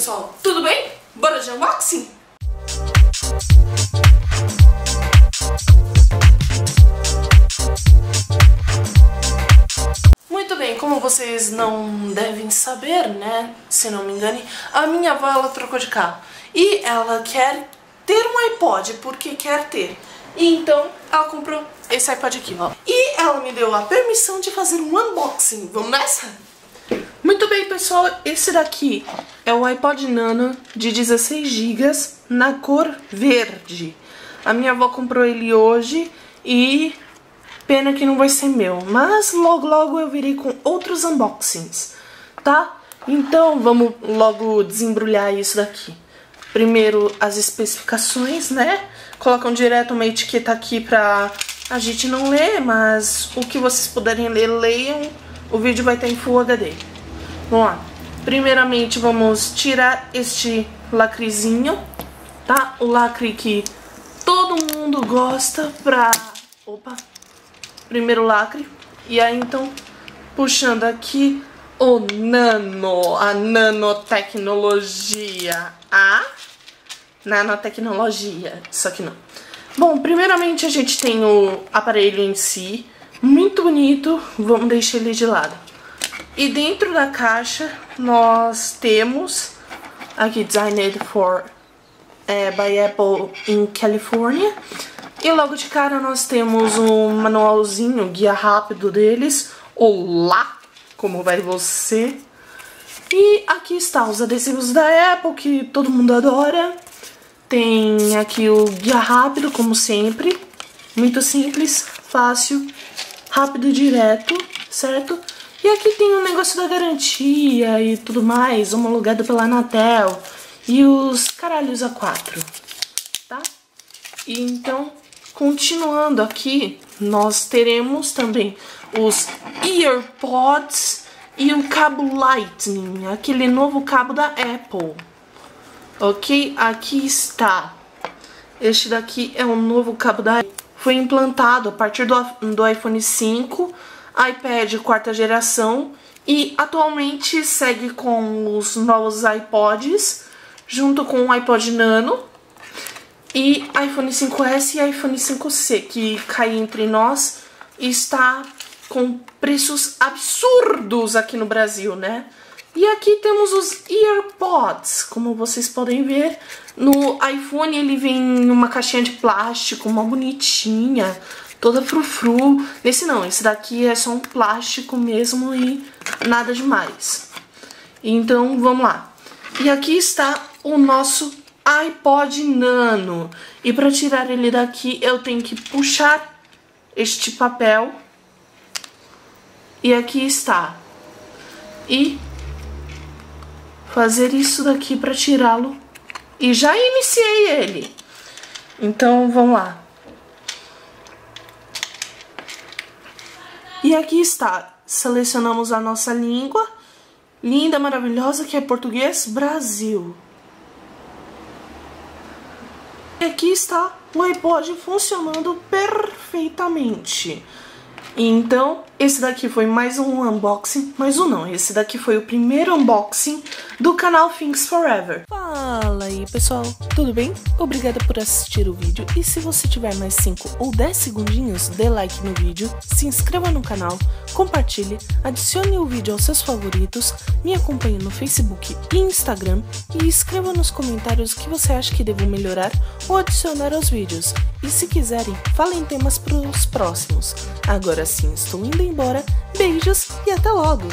pessoal, tudo bem? Bora de unboxing? Muito bem, como vocês não devem saber, né, se não me engane, a minha avó ela trocou de carro e ela quer ter um iPod porque quer ter. E então ela comprou esse iPod aqui, ó. E ela me deu a permissão de fazer um unboxing. Vamos nessa? Muito bem, pessoal, esse daqui é o iPod Nano de 16 GB na cor verde. A minha avó comprou ele hoje e pena que não vai ser meu, mas logo logo eu virei com outros unboxings, tá? Então vamos logo desembrulhar isso daqui. Primeiro as especificações, né? Colocam direto uma etiqueta aqui pra a gente não ler, mas o que vocês puderem ler, leiam. O vídeo vai estar em Full HD. Vamos lá. Primeiramente, vamos tirar este lacrezinho, tá? O lacre que todo mundo gosta pra... Opa! Primeiro lacre. E aí, então, puxando aqui o nano, a nanotecnologia. A nanotecnologia. Isso aqui não. Bom, primeiramente a gente tem o aparelho em si. Muito bonito. Vamos deixar ele de lado. E dentro da caixa nós temos aqui Designed for é, by Apple in California. E logo de cara nós temos um manualzinho, guia rápido deles. Olá, como vai você? E aqui está os adesivos da Apple que todo mundo adora. Tem aqui o guia rápido, como sempre. Muito simples, fácil, rápido e direto, certo? E aqui tem o negócio da garantia e tudo mais, homologado pela Anatel e os caralhos A4, tá? E então, continuando aqui, nós teremos também os EarPods e o cabo Lightning, aquele novo cabo da Apple. Ok? Aqui está. Este daqui é um novo cabo da Apple. Foi implantado a partir do, do iPhone 5 iPad quarta geração e atualmente segue com os novos iPods, junto com o iPod Nano e iPhone 5S e iPhone 5C, que cai entre nós e está com preços absurdos aqui no Brasil, né? E aqui temos os EarPods, como vocês podem ver. No iPhone ele vem em uma caixinha de plástico, uma bonitinha, toda frufru. Nesse não, esse daqui é só um plástico mesmo e nada demais. Então, vamos lá. E aqui está o nosso iPod Nano. E para tirar ele daqui, eu tenho que puxar este papel. E aqui está. E fazer isso daqui para tirá-lo. E já iniciei ele. Então, vamos lá. E aqui está, selecionamos a nossa língua, linda, maravilhosa, que é português Brasil. E aqui está o iPod funcionando perfeitamente. Então, esse daqui foi mais um unboxing, mais um não, esse daqui foi o primeiro unboxing do canal Things Forever. Fala aí pessoal, tudo bem? Obrigada por assistir o vídeo e se você tiver mais 5 ou 10 segundinhos, dê like no vídeo, se inscreva no canal, compartilhe, adicione o vídeo aos seus favoritos, me acompanhe no Facebook e Instagram e escreva nos comentários o que você acha que devo melhorar ou adicionar aos vídeos. E se quiserem, falem temas para os próximos. Agora sim, estou indo embora, beijos e até logo!